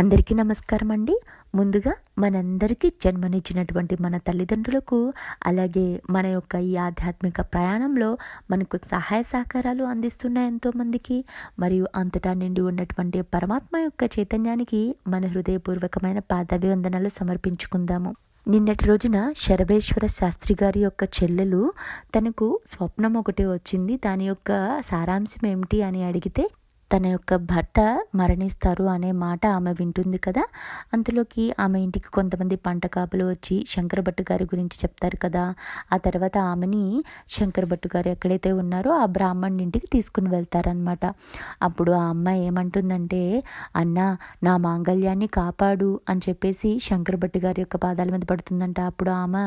అందరికీ నమస్కారం అండి. ముందుగా మనందరికీ జన్మనిచ్చినటువంటి మన తల్లిదండ్రులకు అలాగే మన యొక్క ఈ ఆధ్యాత్మిక ప్రయాణంలో మనకు సహాయ సహకారాలు అందిస్తున్నాయి ఎంతోమందికి. మరియు అంతటా నిండి ఉన్నటువంటి పరమాత్మ యొక్క చైతన్యానికి మన హృదయపూర్వకమైన పాదాభివందనాలు సమర్పించుకుందాము. నిన్నటి రోజున శరభేశ్వర శాస్త్రి గారి యొక్క చెల్లెలు తనకు స్వప్నం ఒకటి వచ్చింది. దాని యొక్క సారాంశం ఏమిటి అని అడిగితే తన యొక్క భర్త మరణిస్తారు అనే మాట ఆమె వింటుంది కదా. అందులోకి ఆమె ఇంటికి కొంతమంది పంట కాపులు వచ్చి శంకర భట్టు గారి గురించి చెప్తారు కదా. ఆ తర్వాత ఆమెని శంకర భట్టు గారు ఎక్కడైతే ఉన్నారో ఆ బ్రాహ్మణ్ ఇంటికి తీసుకుని వెళ్తారనమాట అప్పుడు ఆ అమ్మాయి ఏమంటుందంటే అన్న నా మాంగళ్యాన్ని కాపాడు అని చెప్పేసి శంకర భట్టు గారి యొక్క పాదాల మీద పడుతుందంట. అప్పుడు ఆమె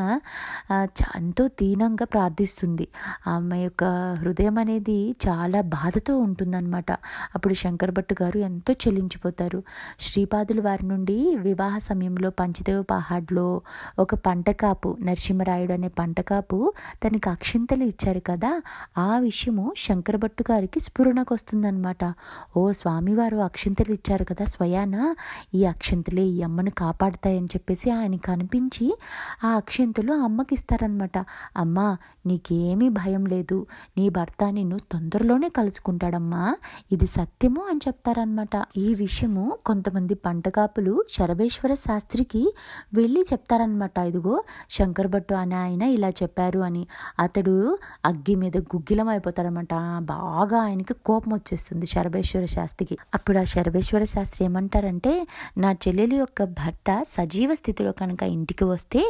ఎంతో దీనంగా ప్రార్థిస్తుంది. ఆమె యొక్క హృదయం అనేది చాలా బాధతో ఉంటుందన్నమాట. అప్పుడు శంకర్ భట్ గారు ఎంతో చెల్లించిపోతారు. శ్రీపాదులు వారి నుండి వివాహ సమయంలో పంచదేవ పహాడ్లో ఒక పంటకాపు నరసింహరాయుడు అనే పంటకాపు తనకి అక్షింతలు ఇచ్చారు కదా ఆ విషయము శంకరభట్టు గారికి స్ఫురణకు వస్తుందన్నమాట. ఓ స్వామివారు అక్షింతలు ఇచ్చారు కదా స్వయాన ఈ అక్షింతలే ఈ అమ్మను కాపాడుతాయని చెప్పేసి ఆయన కనిపించి ఆ అక్షింతలు అమ్మకి ఇస్తారనమాట అమ్మ నీకేమీ భయం లేదు. నీ భర్త నిన్ను తొందరలోనే కలుసుకుంటాడమ్మా. ఇది సత్యము అని చెప్తారనమాట ఈ విషయము కొంతమంది పంటకాపులు శరభేశ్వర శాస్త్రికి వెళ్ళి చెప్తారనమాట ఇదిగో శంకర్ భట్టు అని ఆయన ఇలా చెప్పారు అని. అతడు అగ్గి మీద గుగ్గిలం అయిపోతారనమాట బాగా ఆయనకి కోపం వచ్చేస్తుంది శరభేశ్వర శాస్త్రికి. అప్పుడు ఆ శరభేశ్వర శాస్త్రి ఏమంటారంటే నా చెల్లెలి యొక్క భర్త సజీవ స్థితిలో కనుక ఇంటికి వస్తే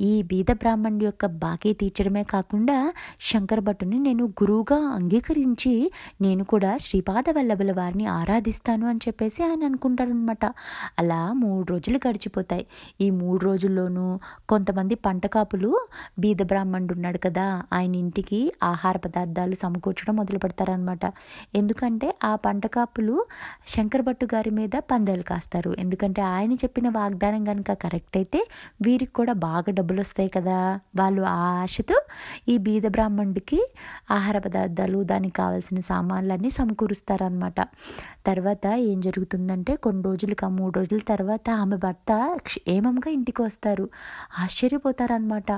ఈ బీద బ్రాహ్మణుడి యొక్క బాకీ తీర్చడమే కాకుండా శంకర భట్టుని నేను గురువుగా అంగీకరించి నేను కూడా శ్రీపాద వల్ల వల్లభుల వారిని ఆరాధిస్తాను అని చెప్పేసి ఆయన అనుకుంటారనమాట అలా మూడు రోజులు గడిచిపోతాయి. ఈ మూడు రోజుల్లోనూ కొంతమంది పంట కాపులు బీద బ్రాహ్మణుడు ఉన్నాడు కదా ఆయన ఇంటికి ఆహార పదార్థాలు సమకూర్చడం మొదలు పెడతారనమాట ఎందుకంటే ఆ పంట కాపులు శంకర భట్టు గారి మీద పందాలు కాస్తారు. ఎందుకంటే ఆయన చెప్పిన వాగ్దానం కనుక కరెక్ట్ అయితే వీరికి కూడా బాగా డబ్బులు వస్తాయి కదా. వాళ్ళు ఆ ఆశతో ఈ బీద బ్రాహ్మణుడికి ఆహార పదార్థాలు దానికి కావాల్సిన సామాన్లన్నీ సమకూరుస్తారనమాట తర్వాత ఏం జరుగుతుందంటే కొన్ని రోజులకి ఆ మూడు రోజుల తర్వాత ఆమె భర్త క్షేమంగా ఇంటికి వస్తారు? ఆశ్చర్యపోతారనమాట.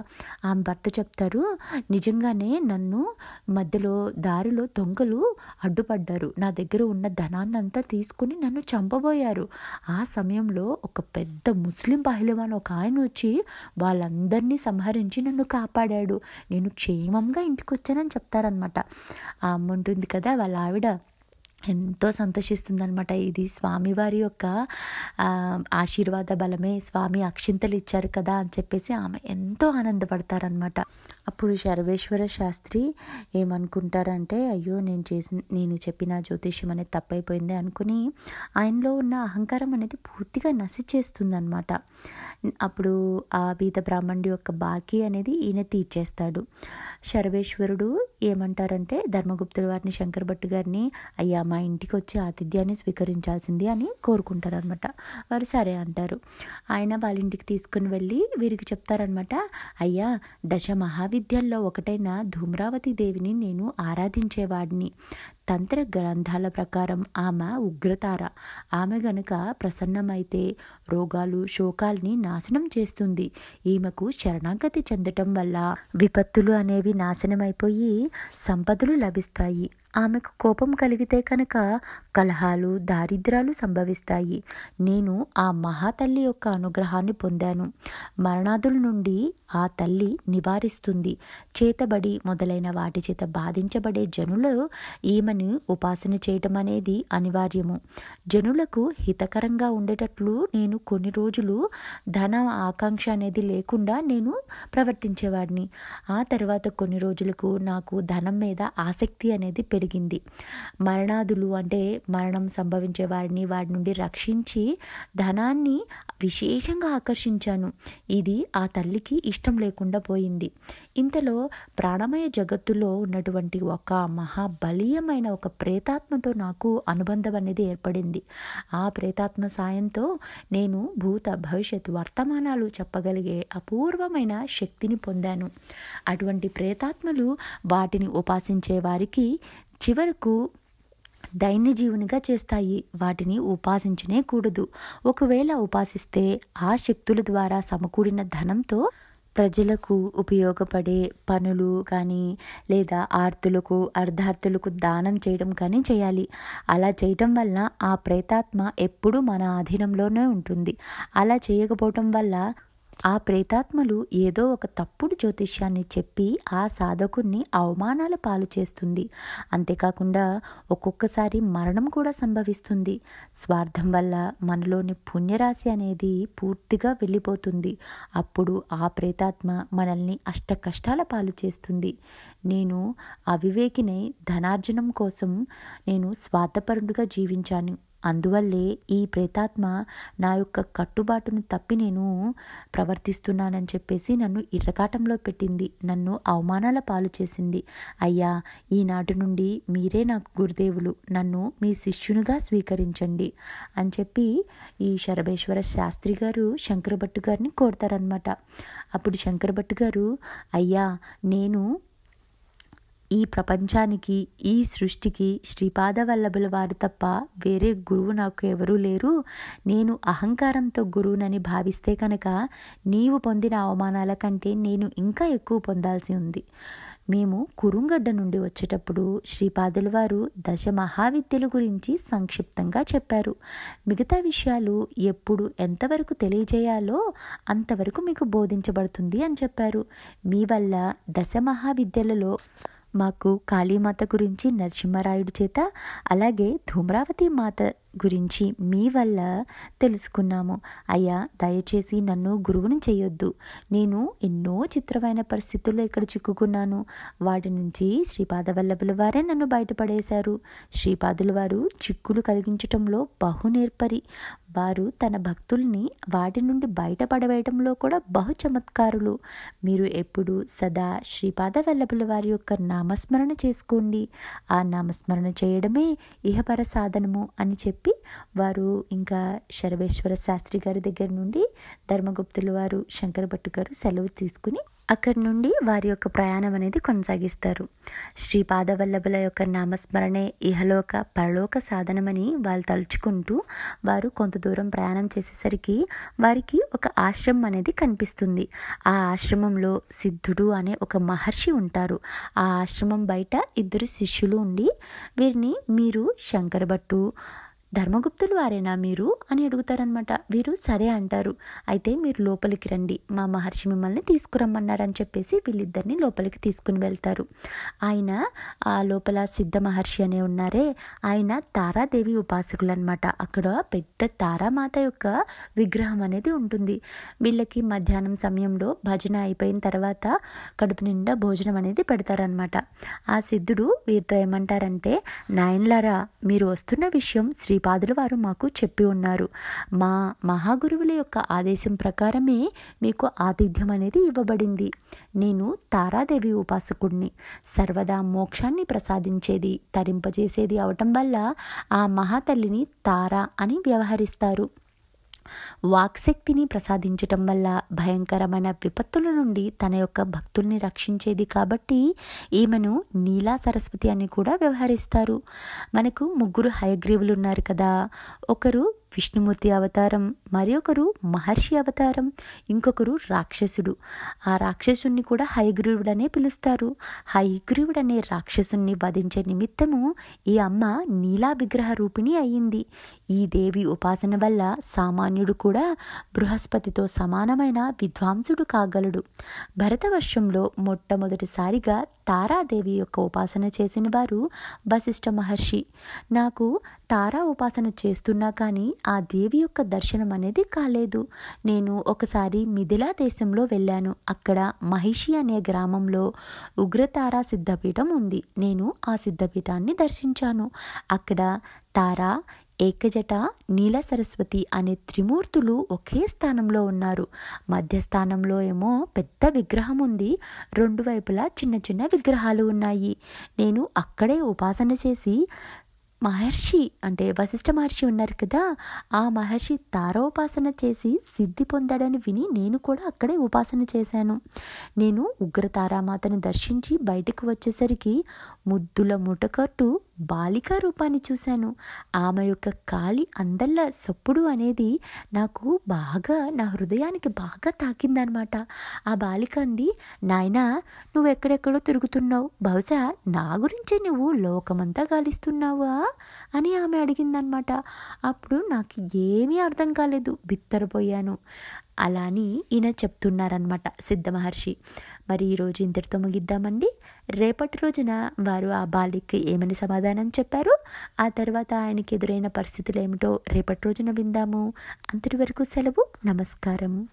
ఆమె భర్త చెప్తారు నిజంగానే నన్ను మధ్యలో దారిలో దొంగలు అడ్డుపడ్డారు. నా దగ్గర ఉన్న ధనాన్నంతా తీసుకుని నన్ను చంపబోయారు. ఆ సమయంలో ఒక పెద్ద ముస్లిం పహిలవాన్ ఒక ఆయన వచ్చి వాళ్ళందరినీ సంహరించి నన్ను కాపాడాడు. నేను క్షేమంగా ఇంటికి వచ్చానని చెప్తారనమాట. ఆ అమ్మ ఉంటుంది కదా వాళ్ళ ఆవిడ ఎంతో సంతోషిస్తుందనమాట ఇది స్వామివారి యొక్క ఆశీర్వాద బలమే. స్వామి అక్షింతలు ఇచ్చారు కదా అని చెప్పేసి ఆమె ఎంతో ఆనందపడతారనమాట అప్పుడు శర్వేశ్వర శాస్త్రి ఏమనుకుంటారంటే అయ్యో నేను చేసిన నేను చెప్పిన జ్యోతిష్యం అనేది తప్పైపోయింది అనుకుని ఆయనలో ఉన్న అహంకారం అనేది పూర్తిగా నసిచేస్తుందనమాట అప్పుడు ఆ బీద బ్రాహ్మణుడి యొక్క బాకీ అనేది ఈయన తీర్చేస్తాడు. శర్వేశ్వరుడు ఏమంటారంటే ధర్మగుప్తుడు వారిని శంకర్ భట్టు గారిని అయ్యా మా ఇంటికి వచ్చి ఆతిథ్యాన్ని స్వీకరించాల్సింది అని కోరుకుంటారనమాట వారు సరే అంటారు. ఆయన వాళ్ళ ఇంటికి తీసుకుని వెళ్ళి వీరికి చెప్తారనమాట అయ్యా దశ మహావిద్యల్లో ఒకటైన ధూమ్రావతి దేవిని నేను ఆరాధించేవాడిని. తంత్ర గ్రంథాల ప్రకారం ఆమె ఉగ్రతార. ఆమె గనుక ప్రసన్నమైతే రోగాలు శోకాల్ని నాశనం చేస్తుంది. ఈమెకు శరణాగతి చెందటం వల్ల విపత్తులు అనేవి నాశనమైపోయి సంపదలు లభిస్తాయి. ఆమెకు కోపం కలిగితే కనుక కలహాలు దారిద్రాలు సంభవిస్తాయి. నేను ఆ మహాతల్లి యొక్క అనుగ్రహాన్ని పొందాను. మరణాదుల నుండి ఆ తల్లి నివారిస్తుంది. చేతబడి మొదలైన వాటి చేత బాధించబడే జనులు ఈమెను ఉపాసన చేయటం అనేది అనివార్యము. జనులకు హితకరంగా ఉండేటట్లు నేను కొన్ని రోజులు ధన ఆకాంక్ష అనేది లేకుండా నేను ప్రవర్తించేవాడిని. ఆ తర్వాత కొన్ని రోజులకు నాకు ధనం మీద ఆసక్తి అనేది పెరిగింది మరణాదులు అంటే మరణం సంభవించే వారిని వారి నుండి రక్షించి ధనాన్ని విశేషంగా ఆకర్షించాను. ఇది ఆ తల్లికి ఇష్టం లేకుండా పోయింది. ఇంతలో ప్రాణమయ జగత్తులో ఉన్నటువంటి ఒక మహాబలీయమైన ఒక ప్రేతాత్మతో నాకు అనుబంధం అనేది ఏర్పడింది. ఆ ప్రేతాత్మ సాయంతో నేను భూత భవిష్యత్ వర్తమానాలు చెప్పగలిగే అపూర్వమైన శక్తిని పొందాను. అటువంటి ప్రేతాత్మలు వాటిని ఉపాసించే వారికి చివరకు దైన్యజీవునిగా చేస్తాయి. వాటిని ఉపాసించనే కూడదు. ఒకవేళ ఉపాసిస్తే ఆ శక్తుల ద్వారా సమకూడిన ధనంతో ప్రజలకు ఉపయోగపడే పనులు కానీ లేదా ఆర్తులకు అర్ధార్థులకు దానం చేయడం కానీ చేయాలి. అలా చేయటం వల్ల ఆ ప్రేతాత్మ ఎప్పుడూ మన ఆధీనంలోనే ఉంటుంది. అలా చేయకపోవటం వల్ల ఆ ప్రేతాత్మలు ఏదో ఒక తప్పుడు జ్యోతిష్యాన్ని చెప్పి ఆ సాధకుణ్ణి అవమానాల పాలు చేస్తుంది. అంతేకాకుండా ఒక్కొక్కసారి మరణం కూడా సంభవిస్తుంది. స్వార్థం వల్ల మనలోని పుణ్యరాశి అనేది పూర్తిగా వెళ్ళిపోతుంది. అప్పుడు ఆ ప్రేతాత్మ మనల్ని అష్ట కష్టాల పాలు చేస్తుంది. నేను అవివేకినై ధనార్జనం కోసం నేను స్వార్థపరుడుగా జీవించాను. అందువల్లే ఈ ప్రేతాత్మ నా యొక్క కట్టుబాటును తప్పి నేను ప్రవర్తిస్తున్నానని చెప్పేసి నన్ను ఇర్రకాటంలో పెట్టింది. నన్ను అవమానాల పాలు చేసింది. అయ్యా ఈనాటి నుండి మీరే నాకు గురుదేవులు. నన్ను మీ శిష్యునిగా స్వీకరించండి అని చెప్పి ఈ శరభేశ్వర శాస్త్రి గారు శంకరభట్టు గారిని కోరుతారనమాట అప్పుడు శంకరభట్టు గారు అయ్యా నేను ఈ ప్రపంచానికి ఈ సృష్టికి శ్రీపాద వల్లభుల వారు తప్ప వేరే గురువు నాకు ఎవరూ లేరు. నేను అహంకారంతో గురువునని భావిస్తే కనుక నీవు పొందిన అవమానాల కంటే నేను ఇంకా ఎక్కువ పొందాల్సి ఉంది. మేము కురుంగడ్డ నుండి వచ్చేటప్పుడు శ్రీపాదుల వారు దశ మహావిద్యల గురించి సంక్షిప్తంగా చెప్పారు. మిగతా విషయాలు ఎప్పుడు ఎంతవరకు తెలియజేయాలో అంతవరకు మీకు బోధించబడుతుంది అని చెప్పారు. మీ వల్ల దశ మహావిద్యలలో మాకు కాళీమాత గురించి నరసింహరాయుడు చేత అలాగే ధూమ్రావతి మాత గురించి మీ వల్ల తెలుసుకున్నాము. అయ్యా దయచేసి నన్ను గురువుని చేయొద్దు. నేను ఎన్నో చిత్రమైన పరిస్థితుల్లో ఇక్కడ చిక్కుకున్నాను. వాటి నుంచి శ్రీపాద వల్లభుల వారే నన్ను బయటపడేశారు. శ్రీపాదుల వారు చిక్కులు కలిగించటంలో బహు నేర్పరి. వారు తన భక్తుల్ని వాటి నుండి బయటపడవేయడంలో కూడా బహు చమత్కారులు. మీరు ఎప్పుడు సదా శ్రీపాద వల్లభుల వారి యొక్క నామస్మరణ చేసుకోండి. ఆ నామస్మరణ చేయడమే ఇహపర సాధనము అని చెప్పి వారు ఇంకా శరవేశ్వర శాస్త్రి గారి దగ్గర నుండి ధర్మగుప్తుల వారు శంకర భట్టు గారు సెలవు తీసుకుని అక్కడి నుండి వారి యొక్క ప్రయాణం అనేది కొనసాగిస్తారు. శ్రీ పాదవల్లభుల యొక్క నామస్మరణే ఇహలోక పరలోక సాధనమని వాళ్ళు తలుచుకుంటూ వారు కొంత దూరం ప్రయాణం చేసేసరికి వారికి ఒక ఆశ్రమం అనేది కనిపిస్తుంది. ఆ ఆశ్రమంలో సిద్ధుడు అనే ఒక మహర్షి ఉంటారు. ఆ ఆశ్రమం బయట ఇద్దరు శిష్యులు ఉండి వీరిని మీరు శంకర భట్టు ధర్మగుప్తులు వారేనా మీరు? అని అడుగుతారనమాట వీరు సరే అంటారు. అయితే మీరు లోపలికి రండి. మా మహర్షి మిమ్మల్ని తీసుకురమ్మన్నారని చెప్పేసి వీళ్ళిద్దరిని లోపలికి తీసుకుని వెళ్తారు. ఆయన ఆ లోపల సిద్ధ మహర్షి అనే ఉన్నారే ఆయన తారాదేవి ఉపాసకులు అనమాట అక్కడ పెద్ద తారామాత యొక్క విగ్రహం అనేది ఉంటుంది. వీళ్ళకి మధ్యాహ్నం సమయంలో భజన అయిపోయిన తర్వాత కడుపు నిండా భోజనం అనేది పెడతారనమాట ఆ సిద్ధుడు వీరితో ఏమంటారంటే నాయన్లారా మీరు వస్తున్న విషయం శ్రీ శ్రీపాదుల వారు మాకు చెప్పి ఉన్నారు. మా మహాగురువుల యొక్క ఆదేశం ప్రకారమే మీకు ఆతిథ్యం అనేది ఇవ్వబడింది. నేను తారాదేవి ఉపాసకుడిని సర్వదా మోక్షాన్ని ప్రసాదించేది తరింపజేసేది అవటం వల్ల ఆ మహాతల్లిని తారా అని వ్యవహరిస్తారు. వాక్శక్తిని ప్రసాదించటం వల్ల భయంకరమైన విపత్తుల నుండి తన యొక్క భక్తుల్ని రక్షించేది కాబట్టి ఈమెను నీలా సరస్వతి అని కూడా వ్యవహరిస్తారు. మనకు ముగ్గురు హయగ్రీవులు ఉన్నారు కదా. ఒకరు విష్ణుమూర్తి అవతారం మరొకరు మహర్షి అవతారం ఇంకొకరు రాక్షసుడు. ఆ రాక్షసుని కూడా హయగ్రీవుడనే పిలుస్తారు. హయగ్రీవుడనే రాక్షసుని వధించే నిమిత్తము ఈ అమ్మ నీలా విగ్రహ రూపిణి అయ్యింది. ఈ దేవి ఉపాసన వల్ల సామాన్యుడు కూడా బృహస్పతితో సమానమైన విద్వాంసుడు కాగలడు. భరతవర్షంలో మొట్టమొదటిసారిగా తారాదేవి యొక్క ఉపాసన చేసిన వారు వశిష్ఠ మహర్షి. నాకు తారా ఉపాసన చేస్తున్నా కానీ ఆ దేవి యొక్క దర్శనం అనేది కాలేదు. నేను ఒకసారి మిథిలా దేశంలో వెళ్ళాను. అక్కడ మహిషి అనే గ్రామంలో ఉగ్రతారా సిద్ధపీఠం ఉంది. నేను ఆ సిద్ధపీఠాన్ని దర్శించాను. అక్కడ తారా ఏకజట నీల సరస్వతి అనే త్రిమూర్తులు ఒకే స్థానంలో ఉన్నారు. మధ్యస్థానంలో ఏమో పెద్ద విగ్రహం ఉంది. రెండు వైపులా చిన్న చిన్న విగ్రహాలు ఉన్నాయి. నేను అక్కడే ఉపాసన చేసి మహర్షి అంటే వశిష్ఠ మహర్షి ఉన్నారు కదా ఆ మహర్షి తారోపాసన చేసి సిద్ధి పొందాడని విని నేను కూడా అక్కడే ఉపాసన చేశాను. నేను ఉగ్ర తారామాతను దర్శించి బయటకు వచ్చేసరికి ముద్దుల ముటకట్టు బాలికా రూపాన్ని చూశాను. ఆమె యొక్క కాలి అందల్ల సప్పుడు అనేది నాకు బాగా నా హృదయానికి బాగా తాకిందనమాట. ఆ బాలిక అంది నాయనా నువ్వు ఎక్కడెక్కడో తిరుగుతున్నావు. బహుశా నా గురించి నువ్వు లోకమంతా గాలిస్తున్నావా? అని ఆమె అడిగిందనమాట అప్పుడు నాకు ఏమీ అర్థం కాలేదు. బిత్తరపోయాను. అలా అని ఈయన చెప్తున్నారనమాట సిద్ధ మహర్షి. మరి ఈరోజు ఇంతటితో ముగిద్దామండి. రేపటి రోజున వారు ఆ బాలికి ఏమని సమాధానం చెప్పారు? ఆ తర్వాత ఆయనకి ఎదురైన పరిస్థితులు ఏమిటో రేపటి రోజున విందాము. అంతటి వరకు సెలవు. నమస్కారం